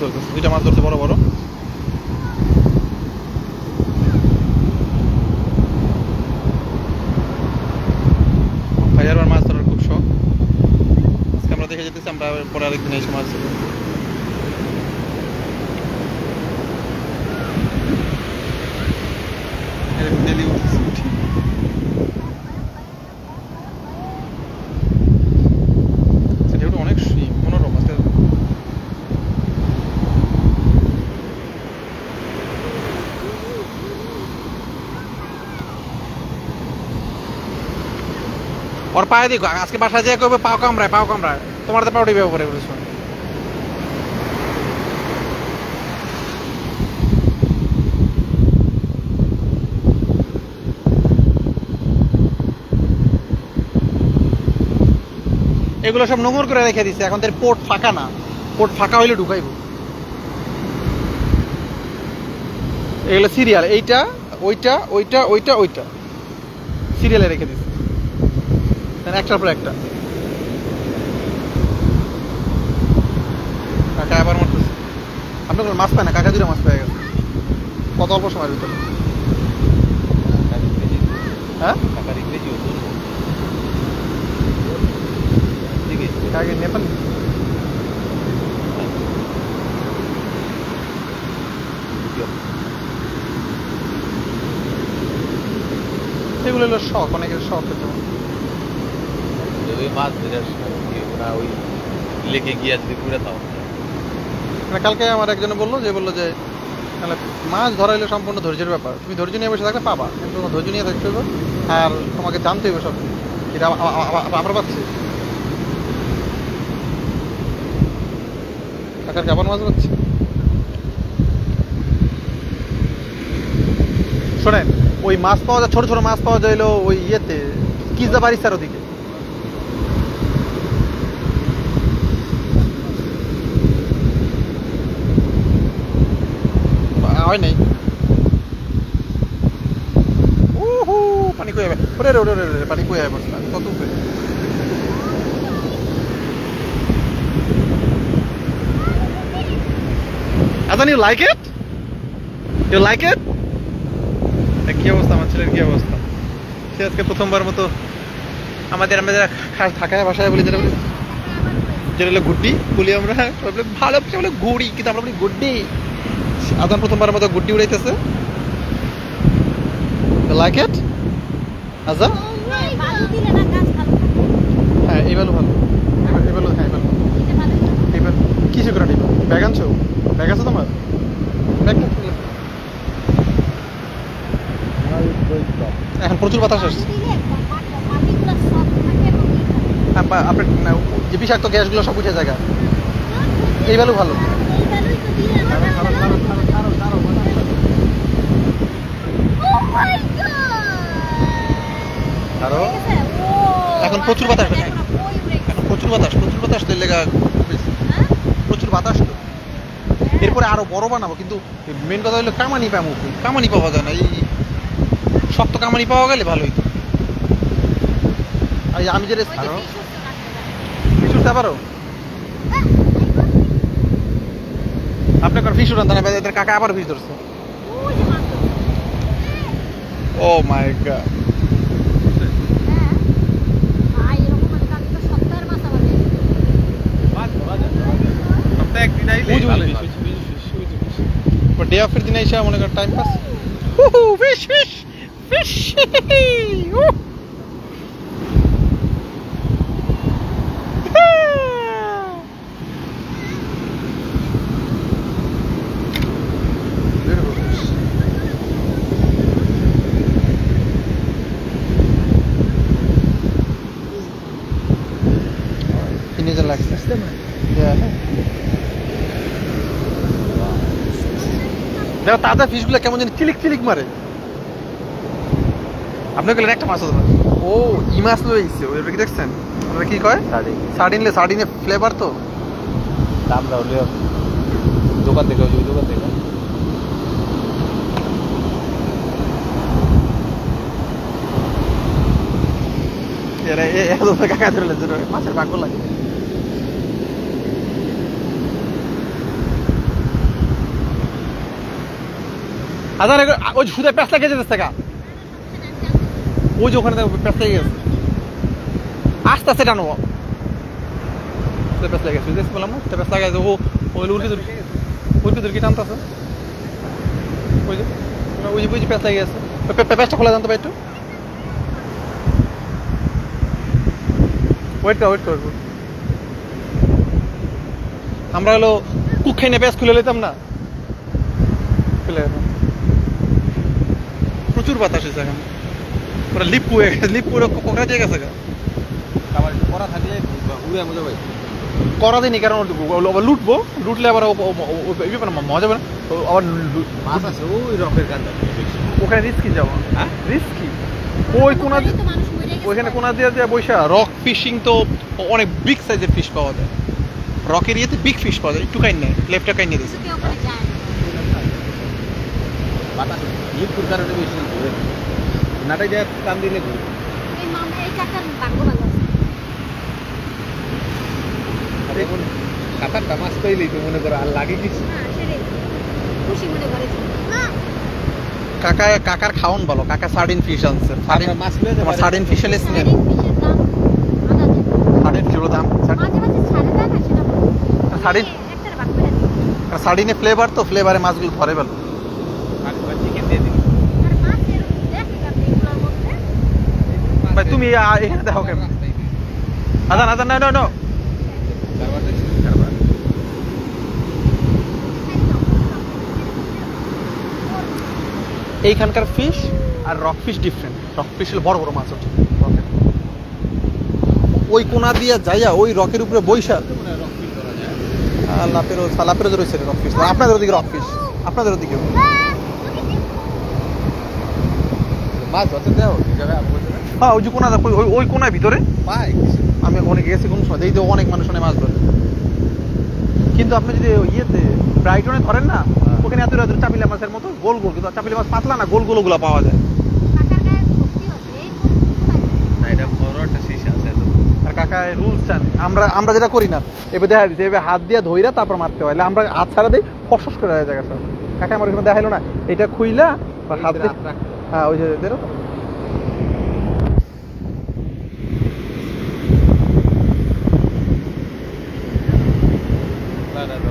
দুইটা মাছ ধরছে, বড় বড়। ভাইয়ার মাছ ধরার খুব শখ। আজকে আমরা দেখে যেতেছি, আমরা পরে আরেকদিন এসে মাছ ধরবো এরকম daily উঠতেছি, উঠি। আচ্ছা, ঢেউটা অনেক সি- মনোরম আজকে ওর পায়ে দেখো, আজকে বাসায় যেয়ে কবে পাও কামড়ায় পাও কামড়ায়। তোমার তো পাও টিপে উপরে বলেছ। এগুলো সব নোংর করে রেখে দিছে, এখন তার পোর্ট ফাঁকা না। পোর্ট ফাঁকা হইলে ঢুকাইব। এগুলো সিরিয়াল এইটা, ওইটা ওইটা ওইটা ওইটা। সিরিয়ালে রেখে দিছে। দেন, একটার পর একটা। কাকা আবার মারতেছে। আপনি কোনো মাছ পায় না? কাকা দুটো মাছ পেয়ে গেছে। কত অল্প সময়ের ভিতরে? হ্যাঁ? কাকে নেপাল? এগুলো হলো শখ, অনেকের শখ পারে। ওই মাছ ধরে ওরা ওই লেকে গিয়ে যদি ঘুরে তাও। মানে কালকে আমার একজনে বলল, যে বলল যে, তাহলে মাছ ধরা সম্পূর্ণ ধৈর্যের ব্যাপার। তুমি ধৈর্য নিয়ে বসে থাকলে পাবা, কিন্তু ধৈর্য নিয়ে থাকতে হবে আর তোমাকে জানতে হবে সব। এটা আ- আ- আ- আ- আমরা পাচ্ছি কাকার কেমন মাছ পাচ্ছি শোনেন, ওই মাছ পাওয়া যায়, ছোট ছোট মাছ পাওয়া যায় হলো ওই ইয়েতে, কিজা বারিস্তার ওদিকে। হয় নাই পানি যাবে ওরে রে ওরে রে রে, পানি যাবে বসলা কত উপরে আজান you like it you like it কি অবস্থা আমার ছেলের কি অবস্থা সে আজকে প্রথমবার মতো আমাদের আমরা যারা খাস ঢাকায় ভাষায় বলি যেটা বলি। যেটা হলো গুড্ডি বলি আমরা সবাই ভালো বলে গুড়ি কিন্তু আমরা বলি গুড্ডি। আদান প্রথমবারের মতো গুড্ডি উড়াইতেছে। লাইক ইট আজা? ভালো হ্যাঁ এই ভালো ভালো। এবার এবার হ্যাঁ বালু। দিলে এবার কিসে করে নিবা ব্যাগ আনছো? ব্যাগ আছে তোমার? ব্যাগ এখন প্রচুর বাতাস আসছে। হ্যাঁ, আপনার যে বিষাক্ত গ্যাসগুলো সব উঠে জায়গা এই ভালো ভালো। আরও এখন প্রচুর বাতাস এখন প্রচুর বাতাস প্রচুর বাতাস তো লেগা? প্রচুর বাতাস তো। এরপরে আরও বড় বানাবো কিন্তু মেন কথা হলো কামানি পাবো। কামানি পাওয়া যায় না এই শক্ত কামানি পাওয়া গেলে ভালোই আমি যে ওই যে আরও? fish হচ্ছে কাটতে ফিস উঠতে পারো? আপনি কোন ফিস উঠান না এদের কাকা আবার ফিস ধরছে। ও মাই গড হ্যাঁ। হয়। ডে অফের দিনে এসে মনে করেন time pass fish fish fish system. Yeah. দেখো তাজা ফিশগুলো কেমন জানি চিলিক চিলিক মারে। আপনি গেলেন একটা মাছ ধরবেন ও ই মাছ লইছে ওই কি দেখছেন? ওটা কি কয়? সার্ডিনলে সার্ডিনে ফ্লেভার তো। আমরা হলে দোকান থেকে ওই দোকান থেকে। এরা এত কাকা ধরলে মাছের ভাগ্য লাগে। হাজার ওই সুদে প্যাঁচ লাগিয়ে যেতে থাকা ওই যে ওখানে প্যাঁচ লেগে গেছে আস্তে আস্তে টানো প্যাঁচ লেগে বুঝতে বললাম না? প্যাঁচ লাগাই ও, ওই উল্কি দুর্কি উল্কি দুর্কি টানতেছে? ওই যে ওই যে যে প্যাঁচ লেগে গেছে প্যাঁচটা খোলা জানতে পারি একটু। ওয়েট কর ওয়েট কর। আমরা হলো কুক খাই না পেঁয়াজ খুলে নিতাম না। খুলে নিতাম। প্রচুর বাতাস হয়েছে এখন পুরো লিপ হয়ে গেছে লিপ পুরো কোকড়া দিয়ে গেছে। আবার করা থাকলে উড়ে মজা পাই করা দিনই কারণ আবার লুটবো লুটলে আবার মজা হবে না আবার মাছ আছে ওই রকের গান্দা ওখানে রিস্কি হ্যাঁ? রিস্কি ওই কোনা ওইখানে কোনা দিয়ে দিয়ে বৈশা রক ফিশিং তো অনেক বিগ সাইজের ফিশ পাওয়া যায় রকের ইয়েতে বিগ ফিশ পাওয়া যায় একটু কাইন নেই লেফটটা কাইন নিয়ে দিয়েছে বাতাস লিপুর কারণে বেশি ঘুরে নাটাই যায় টান দিলে ঘুরে মাছ পাইলেই তো মনে করো আর লাগে কিছু মনে কাকা কাকার খাওন বলো কাকা সার্ডিন ফিশ আনছে। সার্ডিন আমরা মাছ তোমার সার্ডিন স্মেল ফিশের দাম সার্ডিন বলো। সার্ডিনে ফ্লেভার তো ফ্লেভারে মাছগুলো ধরে ভালো চিকেন দিয়ে দিবি আর মাছ এরকম দেখে আপনি এগুলোর মধ্যে ভাই তুমি এখানে দেখো কেন আদান আদান না না এইখানকার ফিশ আর rock fish different rock fish হলো বড় বড় মাছ ওঠে রকের ওই কোনা দিয়া যাইয়া ওই রকের উপরে বৈশা লাপেরও লাপেরও রয়েছে রক ফিশ আপনাদের ওদিকে রক ফিশ আপনাদের ওদিকে। মাছ ধরতে দেও হ্যাঁ ওই যে কোনা দেখো, ওই ওই কোনার ভিতরে? পাই আমি অনেক গেছি কোন সময় দেখি তো অনেক মানুষ অনেক মাছ ধরে। কিন্তু আপনি যদি ইয়েতে ব্রাইটনে ধরেন না হ্যাঁ। ওখানে এত এত চাপিলা মাছের মতো গোল গোল কিন্তু চাপিলা মাছ পাতলা না গোল গোলগুলা পাওয়া যায়। আর কাকা রুলস জানে। আমরা আমরা যেটা করি না এবার দেখা দিচ্ছে এবার হাত দিয়ে ধইরা তারপর মারতে হয়। আমরা হাত ছাড়া দিই ফসফস করে যায় জায়গা সব কাকা আমার এখানে দেখাইলো না এটা খুইলা হাত দিয়ে হ্যাঁ ওই যে দেখো না না না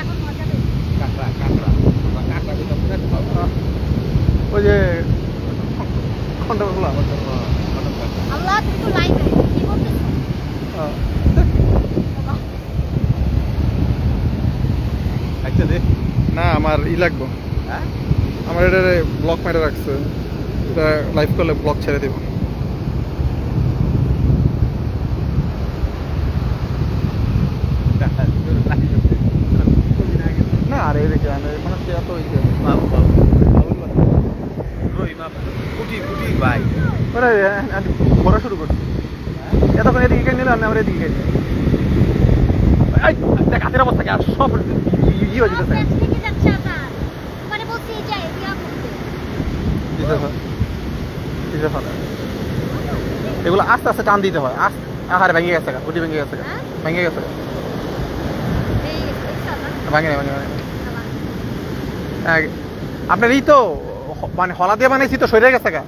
এখন মজা পেয়েছি কাঁকড়া কাঁকড়া বা কাঁকড়া কিন্তু আপনার খাওয়া ওই যে খন্ডগুলো আল্লাহ তুমি তো লাইভ কি বলতেছো আচ্ছা দে না আমার ই লাগবো। হ্যাঁ? আমার এটা ব্লক মেরে রাখছে। এটা লাইভ করলে ব্লক ছেড়ে দেবো। না আরে এদিকে মানে এত ইয়ে ওরা ঘোরা শুরু করছে। এতক্ষণ এদিকে কেন নিলাম আমরা এদিকে এই দেখ হাতের অবস্থা সব ই হয়ে যেতেছে পেট থেকে যাচ্ছে আবার মানে বলছি এই যে বিয়া করতে এগুলো আস্তে আস্তে টান দিতে হয়। আস্তে। আহারে ভেঙে গেছে গুটি ভেঙে গেছে। হ্যাঁ? ভেঙে গেছে। না? ভাঙে আপনার এই তো মানে হলা দিয়ে বানাইছি তো সরে গেছে গা।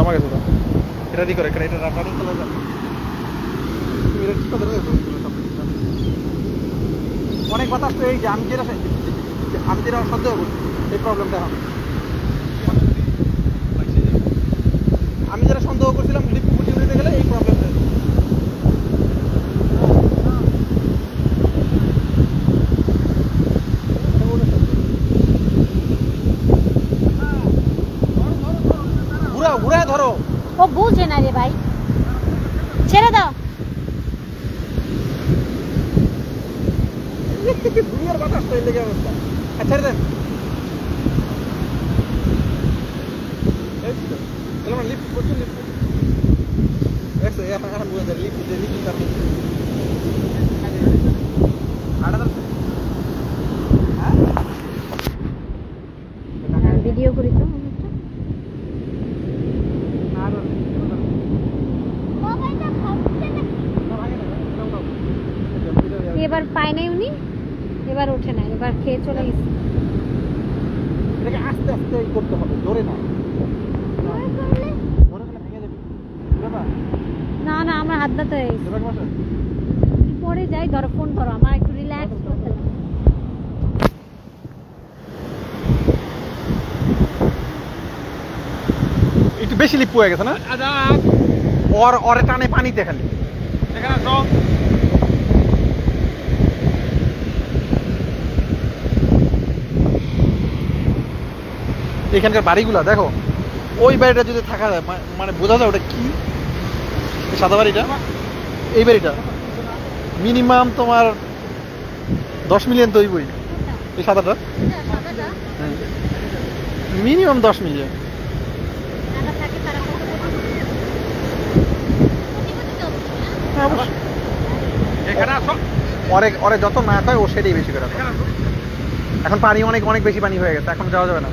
আমার কাছে তো। এটা দি করে যাবে তুমি এটা ঠিক করে দেবে অনেক বাতাস তো এই যে আমি যেটা আমি যেটা সহ্য করছি এই প্রবলেমটা হবে। আমি যেটা সন্দেহ করছিলাম লিপ উঠে গেলে এই প্রবলেমটা ঘুরা ঘুরা ধরো ও বুঝে না রে ভাই ছেড়ে দাও দুনিয়ার বাতাস তো এই লেগে অবস্থা আচ্ছা ছেড়ে দেন এই তো। এগুলো আমার লিফট করছে লিফট দেখছ এখন এখন বুঝে যায় লিফট যে লিফট তার আড়া হ্যাঁ ভিডিও করি তো অনেকটা খায় নাই উনি এবার ওঠে খেয়ে চলে গেছে। এটাকে আস্তে আস্তে করতে হবে জোরে না। না না আমার হাত ব্যথা হয়ে গেছে। পরে যাই ধরো ফোন করো আমার একটু রিল্যাক্স করতে একটু বেশি লিপ হয়ে গেছে না? ওর ওরে টানে পানিতে খালি। এখানকার বাড়িগুলো দেখো। ওই বাড়িটা যদি থাকা যায় মানে বোঝা যায় ওটা কি? সাদা বাড়িটা? এই বাড়িটা। মিনিমাম তোমার দশ মিলিয়ন তো ওই বই। এই সাদাটা? মিনিমাম দশ মিলিয়ন। হ্যাঁ? হ্যাঁ, ওরে যত না খায় ও সেটাই বেশি করে এখন পানি অনেক অনেক বেশি পানি হয়ে গেছে এখন যাওয়া যাবে না।